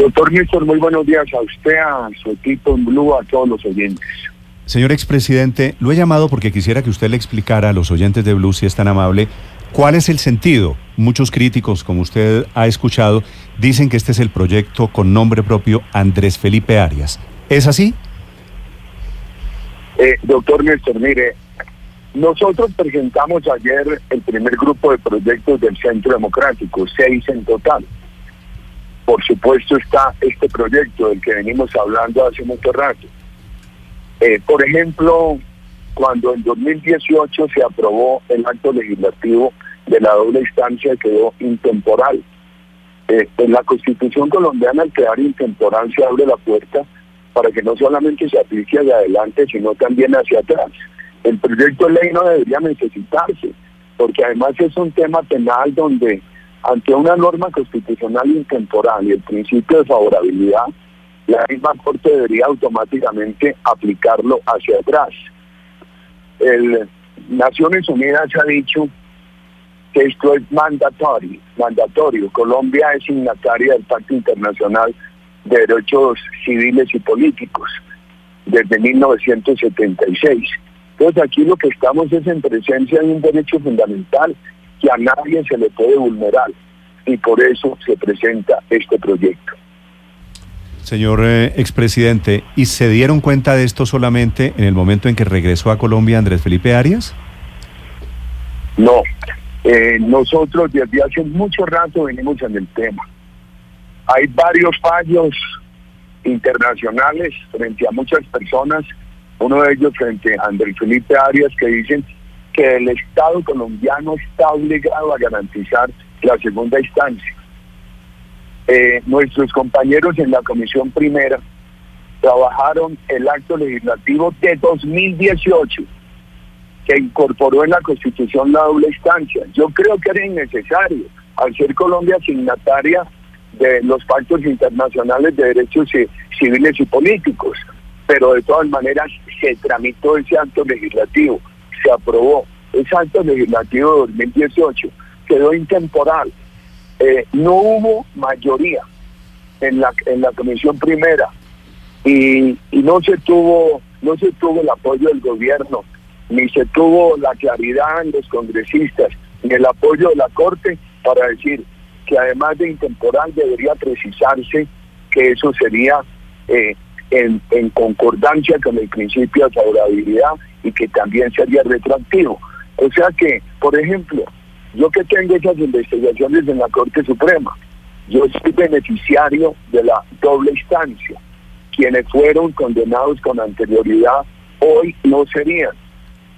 Doctor Néstor, muy buenos días a usted, a su equipo en Blue, a todos los oyentes. Señor expresidente, lo he llamado porque quisiera que usted le explicara a los oyentes de Blue, si es tan amable, cuál es el sentido. Muchos críticos, como usted ha escuchado, dicen que este es el proyecto con nombre propio Andrés Felipe Arias. ¿Es así? Eh, doctor Néstor, mire, nosotros presentamos ayer el primer grupo de proyectos del Centro Democrático, seis en total. Por supuesto está este proyecto del que venimos hablando hace mucho rato. Eh, por ejemplo, cuando en 2018 se aprobó el acto legislativo de la doble instancia quedó intemporal. Eh, en la Constitución colombiana al quedar intemporal se abre la puerta para que no solamente se aplique hacia adelante, sino también hacia atrás. El proyecto de ley no debería necesitarse, porque además es un tema penal donde ante una norma constitucional intemporal y el principio de favorabilidad, la misma Corte debería automáticamente aplicarlo hacia atrás. El Naciones Unidas ha dicho que esto es mandatorio, mandatorio. Colombia es signataria del Pacto Internacional de Derechos Civiles y Políticos desde 1976. Entonces aquí lo que estamos es en presencia de un derecho fundamental que a nadie se le puede vulnerar y por eso se presenta este proyecto. Señor eh, expresidente, ¿y se dieron cuenta de esto solamente en el momento en que regresó a Colombia Andrés Felipe Arias? No, eh, nosotros desde hace mucho rato venimos en el tema. Hay varios fallos internacionales frente a muchas personas, uno de ellos frente a Andrés Felipe Arias, que dicen que el Estado colombiano está obligado a garantizar la segunda instancia. Eh, nuestros compañeros en la Comisión Primera trabajaron el acto legislativo de 2018 que incorporó en la Constitución la doble instancia. Yo creo que era innecesario, al ser Colombia signataria de los pactos internacionales de derechos civiles y políticos, pero de todas maneras se tramitó ese acto legislativo, se aprobó. Ese acto legislativo de 2018 quedó intemporal. Eh, no hubo mayoría en la en la comisión primera y, no se tuvo no se tuvo el apoyo del gobierno ni se tuvo la claridad en los congresistas ni el apoyo de la corte para decir que además de intemporal debería precisarse que eso sería eh, en, en, concordancia con el principio de favorabilidad y que también sería retroactivo. O sea que, por ejemplo, yo que tengo esas investigaciones en la Corte Suprema, yo soy beneficiario de la doble instancia. Quienes fueron condenados con anterioridad hoy no serían.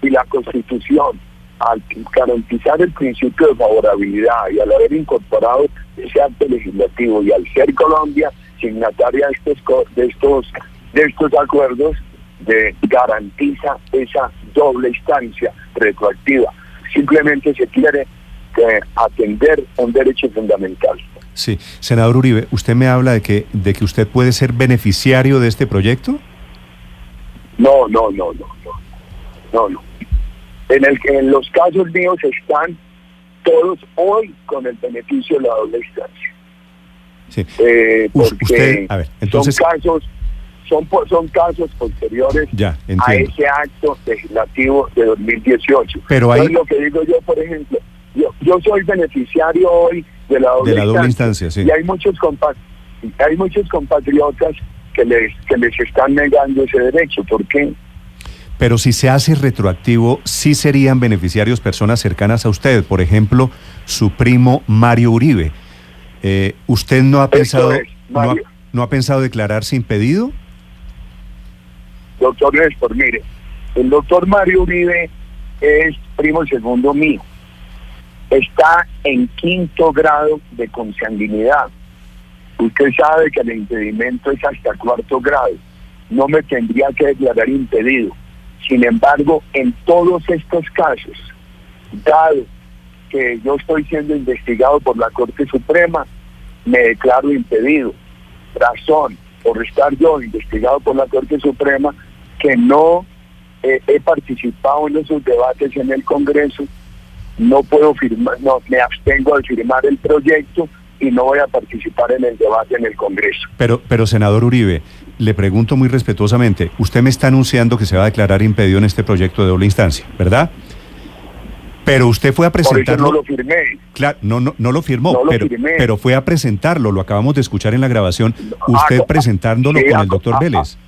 Y la Constitución, al garantizar el principio de favorabilidad y al haber incorporado ese acto legislativo y al ser Colombia signataria de estos, de estos, de estos acuerdos, garantiza esa doble instancia retroactiva. Simplemente se quiere atender un derecho fundamental. Sí, senador Uribe, usted me habla de que de que usted puede ser beneficiario de este proyecto. No, no, no, no, no, no, no. En el en los casos míos están todos hoy con el beneficio de la doble instancia. Sí. Eh, porque a ver, entonces... son casos son, son casos posteriores ya, a ese acto legislativo de 2018. Pero ahí... lo que digo yo, por ejemplo, yo, yo soy beneficiario hoy de la doble, de la doble instancia, sí. y hay muchos hay muchos compatriotas que les que les están negando ese derecho. ¿Por qué? Pero si se hace retroactivo, sí serían beneficiarios personas cercanas a usted, por ejemplo, su primo Mario Uribe. Eh, ¿Usted no ha pensado no, ha, no ha pensado declararse impedido? Doctor Néstor, mire, el doctor Mario Uribe es primo segundo mío está en quinto grado de consanguinidad. Usted sabe que el impedimento es hasta cuarto grado. No me tendría que declarar impedido. Sin embargo, en todos estos casos, dado que yo estoy siendo investigado por la Corte Suprema, me declaro impedido. Razón por estar yo investigado por la Corte Suprema que no eh, he participado en esos debates en el Congreso no puedo firmar, no, me abstengo de firmar el proyecto y no voy a participar en el debate en el Congreso. Pero, pero senador Uribe, le pregunto muy respetuosamente, usted me está anunciando que se va a declarar impedido en este proyecto de doble instancia, ¿verdad? Pero usted fue a presentarlo. no lo firmé. Claro, no, no, no lo firmó, pero, pero fue a presentarlo, lo acabamos de escuchar en la grabación, usted presentándolo con el doctor Vélez.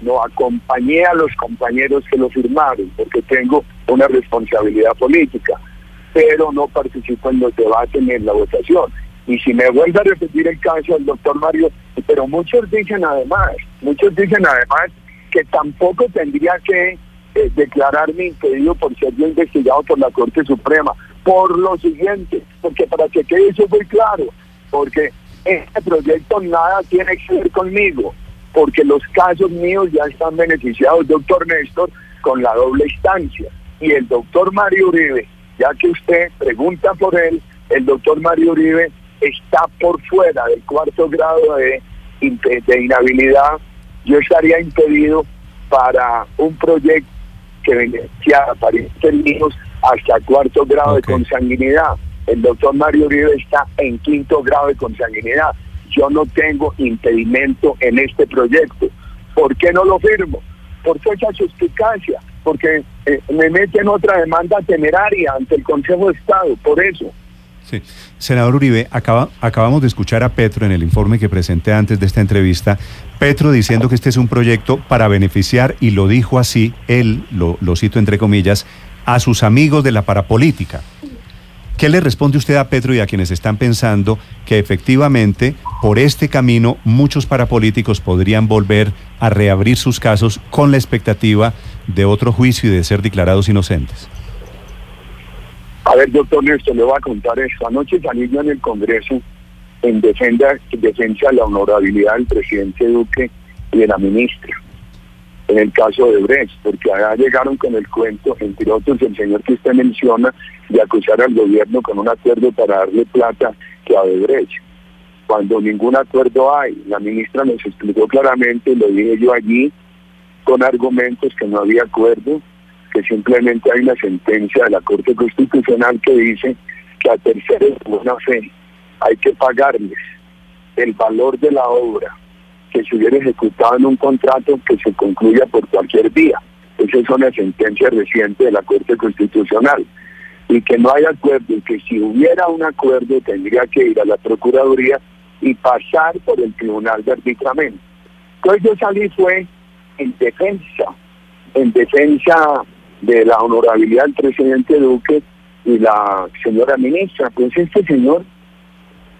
No, acompañé a los compañeros que lo firmaron, porque tengo una responsabilidad política pero no participo en los debates ni en la votación. Y si me vuelve a repetir el caso del doctor Mario, pero muchos dicen además, muchos dicen además que tampoco tendría que eh, declararme impedido por ser yo investigado por la Corte Suprema. Por lo siguiente, porque para que quede eso muy claro, porque este proyecto nada tiene que ver conmigo, porque los casos míos ya están beneficiados, doctor Néstor, con la doble instancia. Y el doctor Mario Uribe ya que usted pregunta por él, el doctor Mario Uribe está por fuera del cuarto grado de, de inhabilidad, yo estaría impedido para un proyecto que beneficiara parientes míos hasta cuarto grado de consanguinidad. El doctor Mario Uribe está en quinto grado de consanguinidad. Yo no tengo impedimento en este proyecto. ¿Por qué no lo firmo? Por fecha suspicacia porque eh, me meten otra demanda temeraria ante el Consejo de Estado, por eso. Sí. Senador Uribe, acaba, acabamos de escuchar a Petro en el informe que presenté antes de esta entrevista, Petro diciendo que este es un proyecto para beneficiar, y lo dijo así, él, lo, lo cito entre comillas, a sus amigos de la parapolítica. ¿Qué le responde usted a Petro y a quienes están pensando que efectivamente por este camino muchos parapolíticos podrían volver a reabrir sus casos con la expectativa de otro juicio y de ser declarados inocentes? A ver, doctor Néstor, le voy a contar esto. Anoche salí yo en el Congreso en defensa, en defensa de la honorabilidad del presidente Duque y de la ministra en el caso de Brecht, porque allá llegaron con el cuento, entre otros el señor que usted menciona, de acusar al gobierno con un acuerdo para darle plata que a Brecht. Cuando ningún acuerdo hay, la ministra nos explicó claramente, lo dije yo allí, con argumentos que no había acuerdo, que simplemente hay una sentencia de la Corte Constitucional que dice que a terceros de buena fe hay que pagarles el valor de la obra que se hubiera ejecutado en un contrato que se concluya por cualquier día. Esa es una sentencia reciente de la Corte Constitucional. Y que no hay acuerdo, y que si hubiera un acuerdo tendría que ir a la Procuraduría y pasar por el Tribunal de Arbitramiento. Entonces yo salí fue en defensa, en defensa de la honorabilidad del presidente Duque y la señora ministra. Pues este señor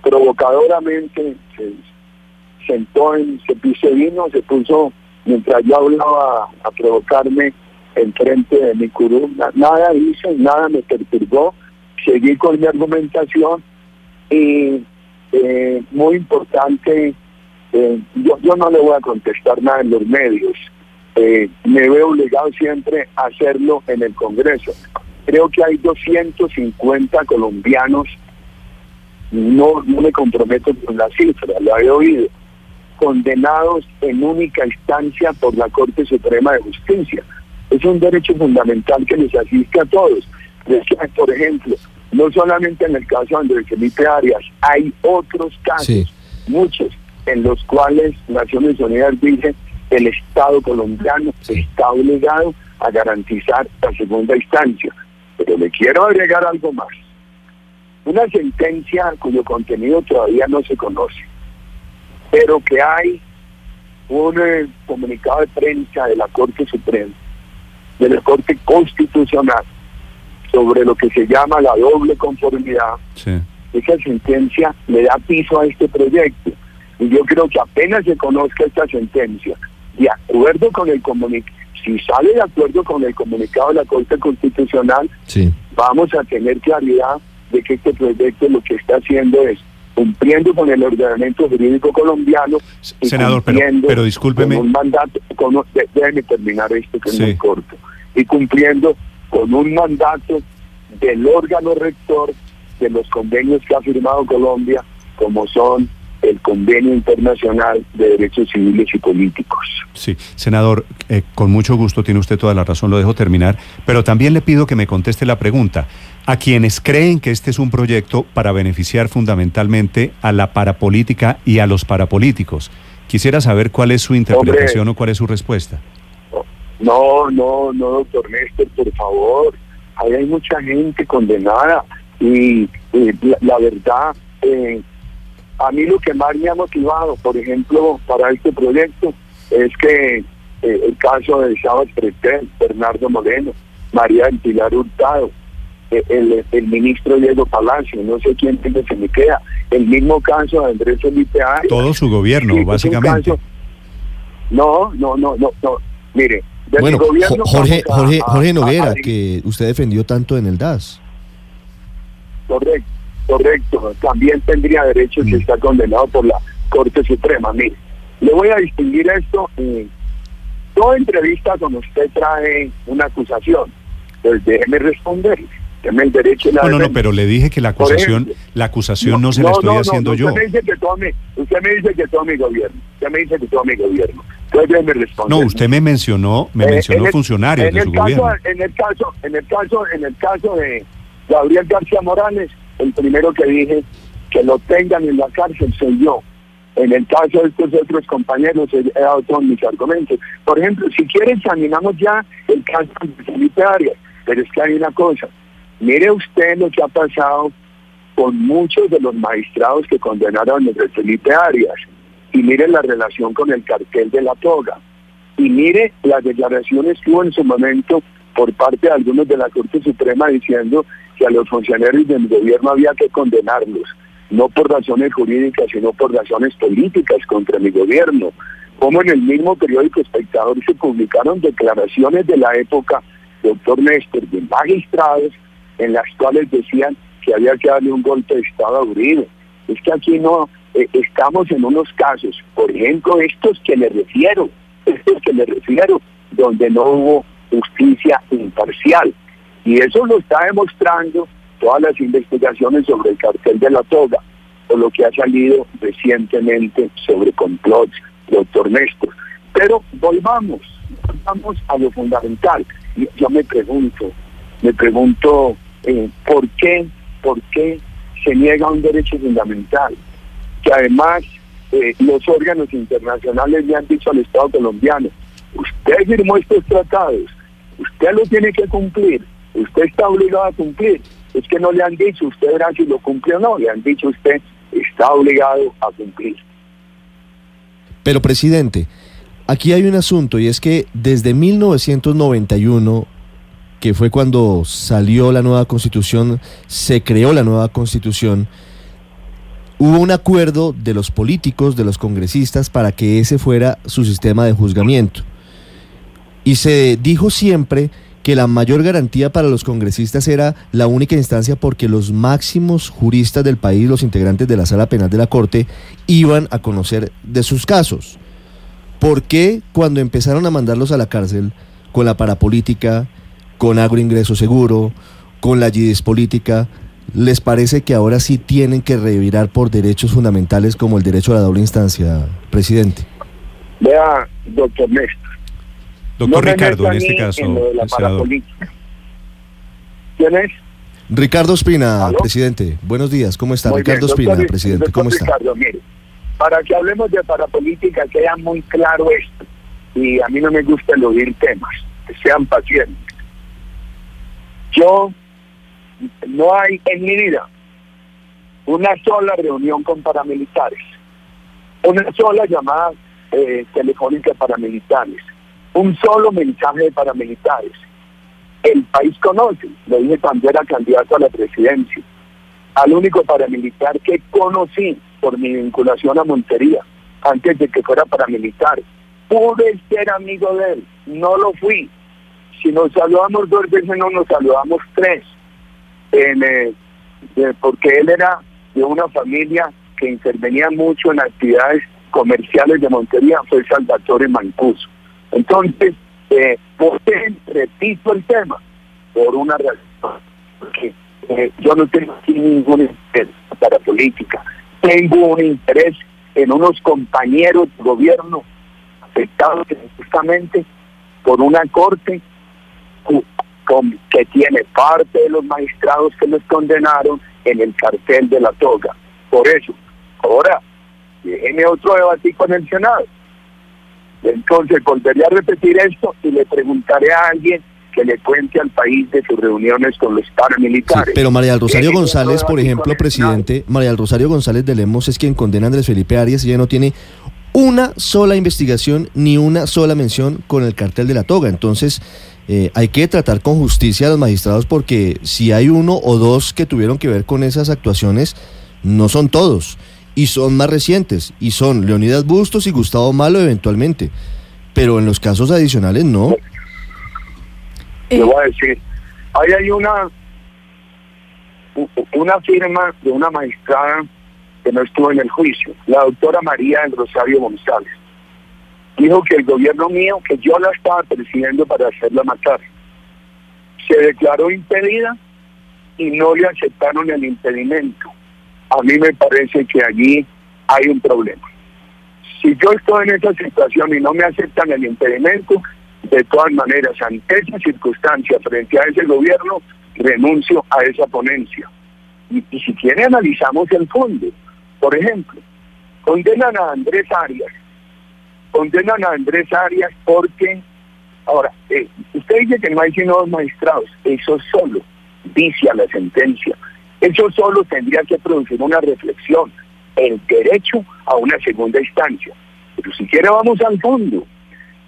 provocadoramente se sentó en, se vino, se puso, mientras yo hablaba a provocarme enfrente de mi curú, nada hizo, nada me perturbó, seguí con mi argumentación y eh, muy importante, eh, yo, yo no le voy a contestar nada en los medios, eh, me veo obligado siempre a hacerlo en el Congreso. Creo que hay 250 colombianos, no, no me comprometo con la cifra, lo he oído, condenados en única instancia por la Corte Suprema de Justicia. Es un derecho fundamental que les asiste a todos. Por ejemplo, no solamente en el caso de Andrés Felipe Arias, hay otros casos, muchos, en los cuales Naciones Unidas dice el Estado colombiano está obligado a garantizar la segunda instancia. Pero le quiero agregar algo más. Una sentencia cuyo contenido todavía no se conoce pero que hay un eh, comunicado de prensa de la Corte Suprema, de la Corte Constitucional, sobre lo que se llama la doble conformidad. Esa sentencia le da piso a este proyecto. Y yo creo que apenas se conozca esta sentencia, de acuerdo con el comunicado, si sale de acuerdo con el comunicado de la Corte Constitucional, vamos a tener claridad de que este proyecto lo que está haciendo es cumpliendo con el ordenamiento jurídico colombiano y Senador, pero, discúlpeme. Con un mandato, con, déjeme terminar esto que es muy corto, y cumpliendo con un mandato del órgano rector de los convenios que ha firmado Colombia, como son el convenio internacional de derechos civiles y políticos. Sí, senador, eh, con mucho gusto tiene usted toda la razón, lo dejo terminar, pero también le pido que me conteste la pregunta. A quienes creen que este es un proyecto para beneficiar fundamentalmente a la parapolítica y a los parapolíticos, quisiera saber cuál es su interpretación o cuál es su respuesta. No, no, no, doctor Néstor, por favor. Ahí hay mucha gente condenada y, la, verdad, eh, a mí lo que más me ha motivado, por ejemplo, para este proyecto es que eh, el caso de Chávez Pretel, Bernardo Moreno, María del Pilar Hurtado, eh, el, ministro Diego Palacio, no sé quién se me queda, el mismo caso de Andrés Felipe Arias. Todo su gobierno, básicamente. no, no, no, no, no. Mire, bueno, Jorge, Jorge, Jorge Noguera, que usted defendió tanto en el DAS. Correcto, correcto. También tendría derecho si mm. está condenado por la Corte Suprema. Mire, le voy a distinguir esto. toda entrevista con usted trae una acusación. Pues déjeme responder. Déjeme el derecho No, no, no, pero le dije que la acusación, la acusación no, se la estoy haciendo yo. Usted me dice que todo mi, usted me dice que todo mi gobierno. Usted me dice que todo mi gobierno. Entonces déjeme responder. No, usted me mencionó, me eh, mencionó funcionarios de su gobierno. En el caso, en el caso, en el caso de Gabriel García Morales, el primero que dije que lo tengan en la cárcel soy yo. En el caso de estos otros compañeros he, dado todos mis argumentos. Por ejemplo, si quiere examinamos ya el caso de Felipe Arias, pero es que hay una cosa. Mire usted lo que ha pasado con muchos de los magistrados que condenaron a Felipe Arias y mire la relación con el cartel de la toga y mire las declaraciones que hubo en su momento por parte de algunos de la Corte Suprema diciendo que a los funcionarios del gobierno había que condenarlos, no por razones jurídicas, sino por razones políticas contra mi gobierno. Como en el mismo periódico Espectador se publicaron declaraciones de la época, doctor Néstor, de magistrados, en las cuales decían que había que darle un golpe de Estado a Uribe. Es que aquí no eh, estamos en unos casos, por ejemplo, estos que le refiero, estos que le refiero, donde no hubo justicia imparcial. Y eso lo está demostrando todas las investigaciones sobre el cartel de la toga, o lo que ha salido recientemente sobre complots, doctor Néstor. Pero volvamos, volvamos a lo fundamental. Yo me pregunto, me pregunto eh, por qué, por qué se niega un derecho fundamental, que además eh, los órganos internacionales le han dicho al Estado colombiano, usted firmó estos tratados, usted lo tiene que cumplir, usted está obligado a cumplir. Es que no le han dicho, usted verá si lo cumple o no, le han dicho usted está obligado a cumplir. Pero presidente, aquí hay un asunto y es que desde 1991, que fue cuando salió la nueva constitución, se creó la nueva constitución, hubo un acuerdo de los políticos, de los congresistas, para que ese fuera su sistema de juzgamiento. Y se dijo siempre que la mayor garantía para los congresistas era la única instancia porque los máximos juristas del país, los integrantes de la sala penal de la Corte, iban a conocer de sus casos. ¿Por qué cuando empezaron a mandarlos a la cárcel con la parapolítica, con agroingreso seguro, con la GIDIS política, les parece que ahora sí tienen que revirar por derechos fundamentales como el derecho a la doble instancia, presidente? Vea, doctor Néstor, Doctor Ricardo, en este caso, ¿Quién es? Ricardo Espina, presidente. Buenos días, ¿cómo está? Ricardo Espina, presidente, ¿cómo está? Ricardo, mire, para que hablemos de parapolítica, queda muy claro esto. Y a mí no me gusta el oír temas, que sean pacientes. Yo, no hay en mi vida una sola reunión con paramilitares, una sola llamada eh, telefónica paramilitares un solo mensaje de paramilitares. El país conoce, lo dije cuando era candidato a la presidencia, al único paramilitar que conocí por mi vinculación a Montería, antes de que fuera paramilitar. Pude ser amigo de él, no lo fui. Si nos saludamos dos veces, no nos saludamos tres. Eh, porque él era de una familia que intervenía mucho en actividades comerciales de Montería, fue Salvatore Mancuso. Entonces, eh, ¿por qué repito el tema? Por una razón, porque eh, yo no tengo ningún interés para política, tengo un interés en unos compañeros de gobierno afectados justamente por una corte que tiene parte de los magistrados que los condenaron en el cartel de la toga. Por eso, ahora, déjeme otro debate con el Senado. Entonces, volvería a repetir esto y le preguntaré a alguien que le cuente al país de sus reuniones con los paramilitares. pero María del Rosario González, por ejemplo, presidente, María del Rosario González de Lemos es quien condena a Andrés Felipe Arias y ella no tiene una sola investigación ni una sola mención con el cartel de la toga. Entonces, eh, hay que tratar con justicia a los magistrados porque si hay uno o dos que tuvieron que ver con esas actuaciones, no son todos. Y son más recientes. Y son Leonidas Bustos y Gustavo Malo eventualmente. Pero en los casos adicionales no. Le voy a decir, ahí hay una, una firma de una magistrada que no estuvo en el juicio, la doctora María del Rosario González dijo que el gobierno mío, que yo la estaba presidiendo para hacerla matar, se declaró impedida y no le aceptaron el impedimento. A mí me parece que allí hay un problema. Si yo estoy en esa situación y no me aceptan el impedimento, de todas maneras, ante esa circunstancia, frente a ese gobierno, renuncio a esa ponencia. Y, si quiere, analizamos el fondo. Por ejemplo, condenan a Andrés Arias condenan a Andrés Arias porque, ahora, eh, usted dice que no hay sino dos magistrados, eso solo dice a la sentencia, eso solo tendría que producir una reflexión, el derecho a una segunda instancia. Pero si quiere vamos al fondo.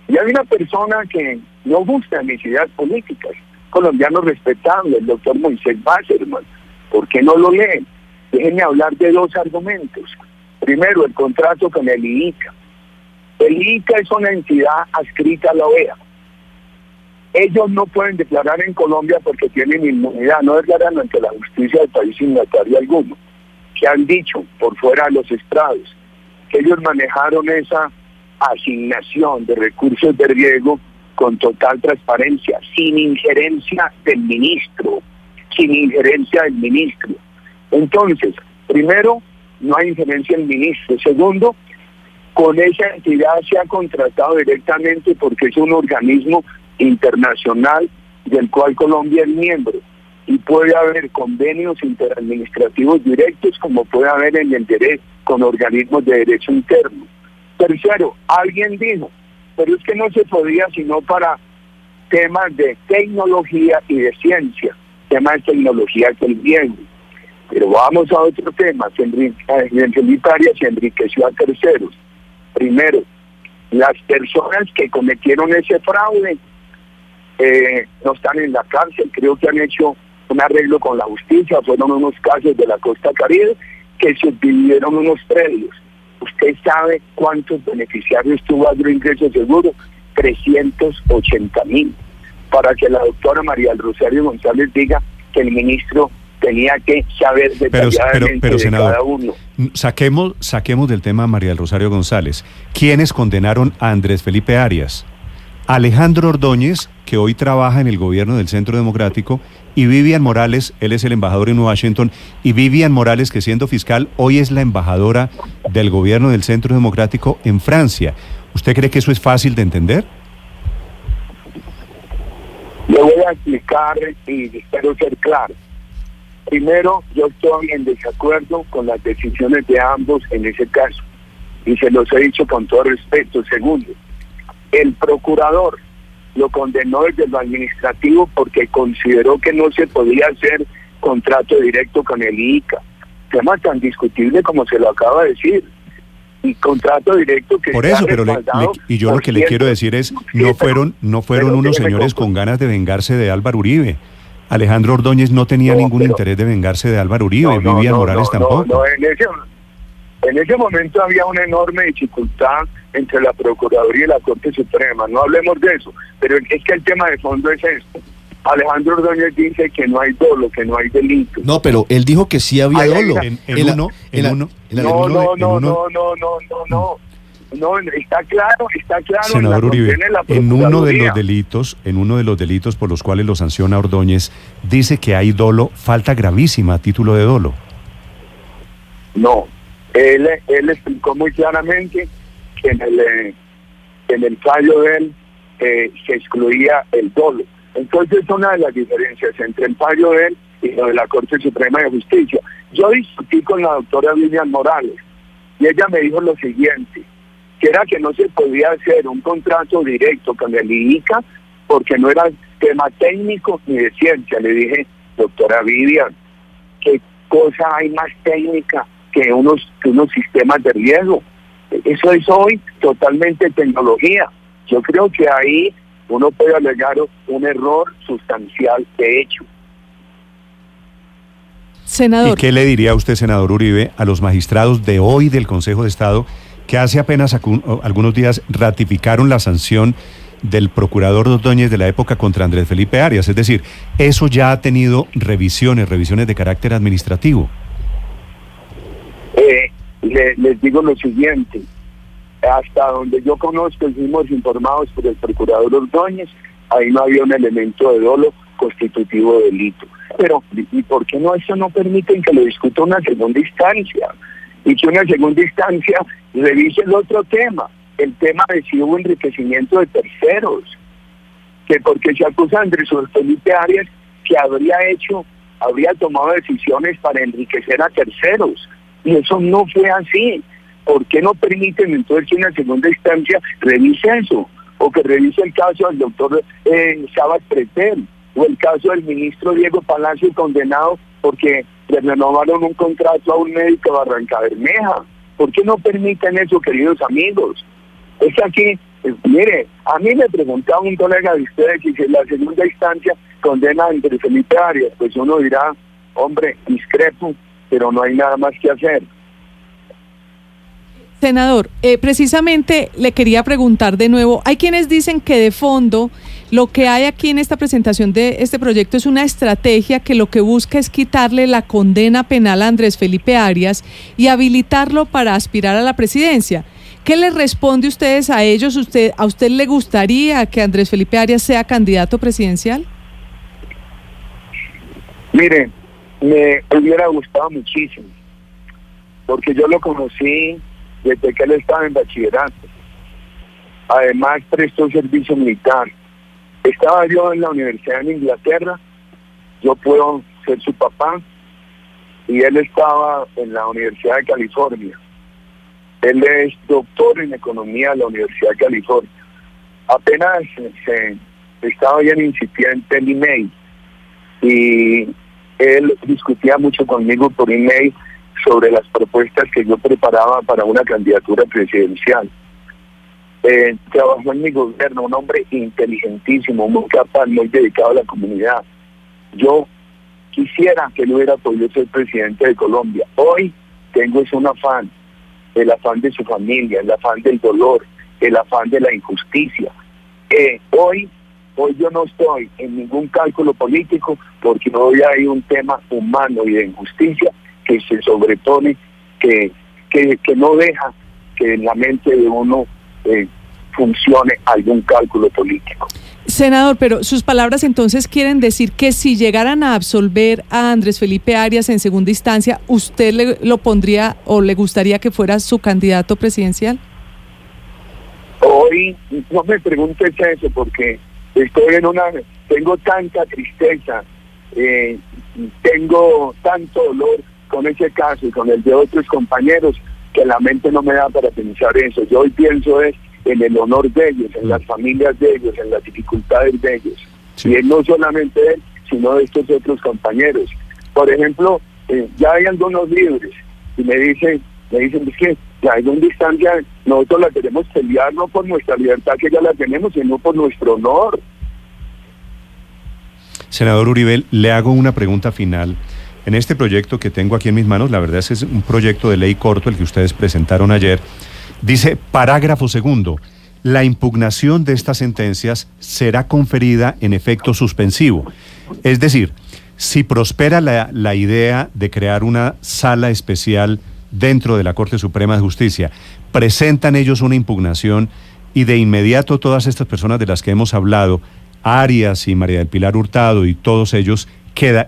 Y hay una persona que no gusta mis ideas políticas, colombiano respetable, el doctor Moisés Basserman. ¿Por qué no lo leen? Déjenme hablar de dos argumentos. Primero, el contrato con el IICA. El ICA es una entidad adscrita a la OEA. Ellos no pueden declarar en Colombia porque tienen inmunidad, no declaran ante la justicia del país signatario alguno. Que han dicho por fuera de los estrados que ellos manejaron esa asignación de recursos de riego con total transparencia, sin injerencia del ministro, sin injerencia del ministro. Entonces, primero, no hay injerencia del ministro. Segundo, con esa entidad se ha contratado directamente porque es un organismo internacional del cual Colombia es miembro y puede haber convenios interadministrativos directos como puede haber en el derecho con organismos de derecho interno. Tercero, alguien dijo, pero es que no se podía sino para temas de tecnología y de ciencia, temas de tecnología que el bien. Pero vamos a otro tema, se se enriqueció a terceros Primero, las personas que cometieron ese fraude eh, no están en la cárcel, creo que han hecho un arreglo con la justicia, fueron unos casos de la costa caribe que subdividieron unos predios. ¿Usted sabe cuántos beneficiarios tuvo agroingreso seguro? 380 mil. Para que la doctora María del Rosario González diga que el ministro tenía que saber detalladamente pero, de cada uno. Saquemos, saquemos del tema a María del Rosario González. ¿Quiénes condenaron a Andrés Felipe Arias? Alejandro Ordóñez, que hoy trabaja en el gobierno del Centro Democrático, y Vivian Morales, él es el embajador en Washington, y Vivian Morales, que siendo fiscal, hoy es la embajadora del gobierno del Centro Democrático en Francia. ¿Usted cree que eso es fácil de entender? Le voy a explicar y espero ser claro. Primero, yo estoy en desacuerdo con las decisiones de ambos en ese caso, y se los he dicho con todo respeto. Segundo, el procurador lo condenó desde lo administrativo porque consideró que no se podía hacer contrato directo con el ICA. Tema tan discutible como se lo acaba de decir. Y contrato directo que por eso pero y yo lo que le quiero decir es no fueron no fueron unos señores con ganas de vengarse de Álvaro Uribe Alejandro Ordóñez no tenía ningún interés de vengarse de Álvaro Uribe, no, Vivian Morales tampoco. En ese, en ese momento había una enorme dificultad entre la Procuraduría y la Corte Suprema, no hablemos de eso, pero es que el tema de fondo es esto. Alejandro Ordóñez dice que no hay dolo, que no hay delito. No, pero él dijo que sí había dolo. En, uno, en uno. No, no, no, no, no, no, no. No, está claro, está claro. Senador en Uribe, en, en, uno de los delitos, en uno de los delitos por los cuales lo sanciona Ordóñez, dice que hay dolo, falta gravísima a título de dolo. No, él, él explicó muy claramente que en el, eh, en el fallo de él eh, se excluía el dolo. Entonces, es una de las diferencias entre el fallo de él y lo de la Corte Suprema de Justicia. Yo discutí con la doctora Vivian Morales y ella me dijo lo siguiente, que era que no se podía hacer un contrato directo con el IICA porque no era tema técnico ni de ciencia. Le dije, doctora Vivian, ¿qué cosa hay más técnica que unos, que unos sistemas de riesgo? Eso es hoy totalmente tecnología. Yo creo que ahí uno puede alegar un error sustancial de hecho. Senador. ¿Y qué le diría usted, senador Uribe, a los magistrados de hoy del Consejo de Estado que hace apenas algunos días ratificaron la sanción del procurador Ordóñez de la época contra Andrés Felipe Arias? Es decir, eso ya ha tenido revisiones, revisiones de carácter administrativo. Eh, les digo lo siguiente, hasta donde yo conozco, fuimos informados por el procurador Ordóñez, ahí no había un elemento de dolo constitutivo de delito. Pero, ¿y por qué no eso no permiten que lo discuta una segunda instancia? Y que una segunda instancia revise el otro tema, el tema de si hubo enriquecimiento de terceros. Que porque se acusa a Andrés Felipe Arias que habría hecho, habría tomado decisiones para enriquecer a terceros. Y eso no fue así. ¿Por qué no permiten entonces que una segunda instancia revise eso? O que revise el caso del doctor eh, Pretel o el caso del ministro Diego Palacio condenado porque le renovaron un contrato a un médico Barranca Bermeja. ¿Por qué no permiten eso, queridos amigos? Es aquí, eh, mire, a mí me preguntaba un colega de ustedes si en la segunda instancia condena entre Felipe Arias, pues uno dirá, hombre, discrepo, pero no hay nada más que hacer. Senador, eh, precisamente le quería preguntar de nuevo, hay quienes dicen que de fondo lo que hay aquí en esta presentación de este proyecto es una estrategia que lo que busca es quitarle la condena penal a Andrés Felipe Arias y habilitarlo para aspirar a la presidencia. ¿Qué le responde ustedes a ellos? ¿Usted, ¿A usted le gustaría que Andrés Felipe Arias sea candidato presidencial? Mire, me hubiera gustado muchísimo, porque yo lo conocí desde que él estaba en bachillerato. Además prestó servicio militar. Estaba yo en la universidad en Inglaterra, yo puedo ser su papá, y él estaba en la Universidad de California. Él es doctor en economía de la Universidad de California. Apenas se, estaba bien incipiente el email y él discutía mucho conmigo por email sobre las propuestas que yo preparaba para una candidatura presidencial. Eh, trabajó en mi gobierno, un hombre inteligentísimo, muy capaz, muy dedicado a la comunidad. Yo quisiera que él hubiera podido ser presidente de Colombia. Hoy tengo ese un afán, el afán de su familia, el afán del dolor, el afán de la injusticia. Eh, hoy, hoy yo no estoy en ningún cálculo político porque hoy hay un tema humano y de injusticia que se sobrepone, que, que, no deja que en la mente de uno eh, funcione algún cálculo político. Senador, pero sus palabras entonces quieren decir que si llegaran a absolver a Andrés Felipe Arias en segunda instancia, ¿usted le, lo pondría o le gustaría que fuera su candidato presidencial? Hoy no me preguntes eso porque estoy en una, tengo tanta tristeza, eh, tengo tanto dolor con ese caso y con el de otros compañeros que la mente no me da para pensar eso. Yo hoy pienso es en el honor de ellos, en las familias de ellos, en las dificultades de ellos. Y no solamente él, sino de estos otros compañeros. Por ejemplo, eh, ya hay algunos libres y me dicen, me dicen, es que hay una distancia, nosotros la queremos pelear no por nuestra libertad que ya la tenemos, sino por nuestro honor. Senador Uribe, le hago una pregunta final. En este proyecto que tengo aquí en mis manos, la verdad es que es un proyecto de ley corto el que ustedes presentaron ayer, dice parágrafo segundo, la impugnación de estas sentencias será conferida en efecto suspensivo. Es decir, si prospera la, la idea de crear una sala especial dentro de la Corte Suprema de Justicia, presentan ellos una impugnación y de inmediato todas estas personas de las que hemos hablado, Arias y María del Pilar Hurtado y todos ellos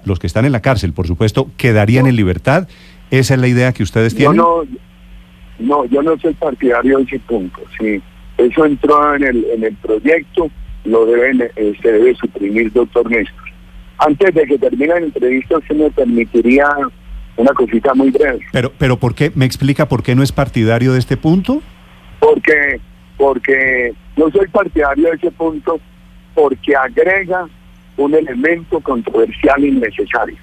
los que están en la cárcel, por supuesto, quedarían en libertad. ¿Esa es la idea que ustedes tienen? No, no, yo no soy partidario de ese punto. Sí, eso entró en el, en el proyecto, lo deben, eh, se debe suprimir, doctor Néstor. Antes de que termine la entrevista, se me permitiría una cosita muy breve. Pero, pero ¿por qué? ¿Me explica por qué no es partidario de este punto? Porque, porque no soy partidario de ese punto, porque agrega un elemento controversial innecesario.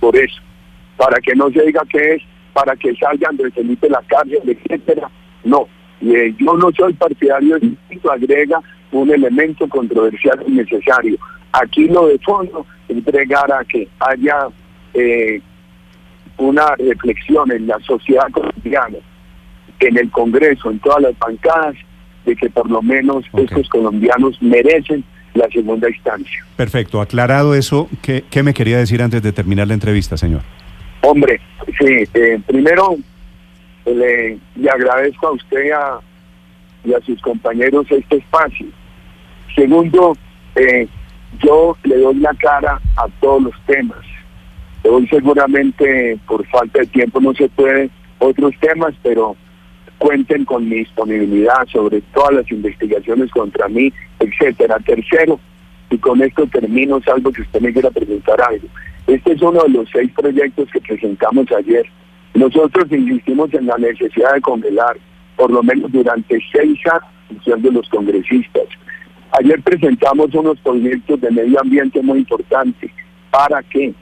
Por eso, para que no se diga que es para que salgan de Felipe la cárcel, etcétera. No, eh, yo no soy partidario de eso, agrega un elemento controversial innecesario. Aquí lo de fondo es entregar a que haya eh, una reflexión en la sociedad colombiana, en el Congreso, en todas las bancadas, de que por lo menos estos colombianos merecen la segunda instancia. Perfecto, aclarado eso, ¿qué, ¿qué, me quería decir antes de terminar la entrevista, señor? Hombre, sí, eh, primero le, le, agradezco a usted y a, y a, sus compañeros este espacio. Segundo, eh, yo le doy la cara a todos los temas. Hoy seguramente por falta de tiempo no se puede otros temas, pero cuenten con mi disponibilidad sobre todas las investigaciones contra mí, etcétera. Tercero, y con esto termino, salvo que usted me quiera preguntar algo. Este es uno de los seis proyectos que presentamos ayer. Nosotros insistimos en la necesidad de congelar, por lo menos durante seis años, de los congresistas. Ayer presentamos unos proyectos de medio ambiente muy importantes para que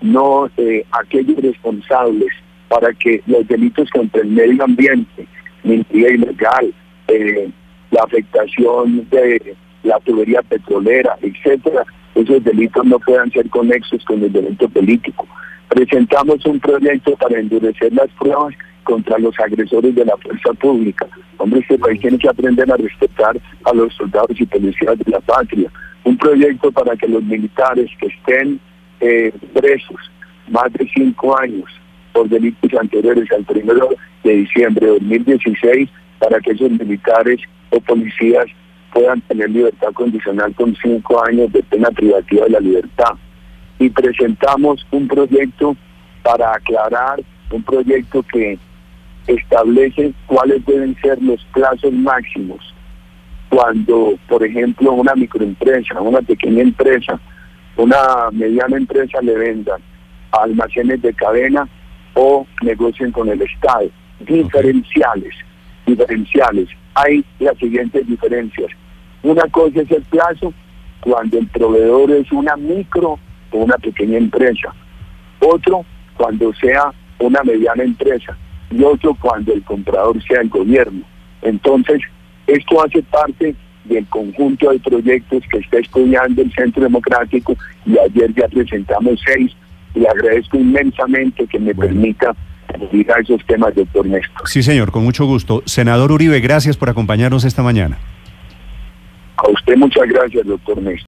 no eh, aquellos responsables para que los delitos contra el medio ambiente, mentira ilegal, eh, la afectación de la tubería petrolera, etcétera, esos delitos no puedan ser conexos con el delito político. Presentamos un proyecto para endurecer las pruebas contra los agresores de la fuerza pública. Hombre, este país tiene que aprender a respetar a los soldados y policías de la patria. Un proyecto para que los militares que estén eh, presos más de cinco años por delitos anteriores al primero de diciembre de 2016, para que esos militares o policías puedan tener libertad condicional con cinco años de pena privativa de la libertad. Y presentamos un proyecto para aclarar, un proyecto que establece cuáles deben ser los plazos máximos cuando, por ejemplo, una microempresa, una pequeña empresa, una mediana empresa le vendan almacenes de cadena o negocien con el Estado. Diferenciales, diferenciales. Hay las siguientes diferencias. Una cosa es el plazo cuando el proveedor es una micro o una pequeña empresa. Otro cuando sea una mediana empresa. Y otro cuando el comprador sea el gobierno. Entonces, esto hace parte del conjunto de proyectos que está estudiando el Centro Democrático y ayer ya presentamos seis. Le agradezco inmensamente que me permita ir a esos temas, doctor Néstor. Sí, señor, con mucho gusto. Senador Uribe, gracias por acompañarnos esta mañana. A usted muchas gracias, doctor Néstor.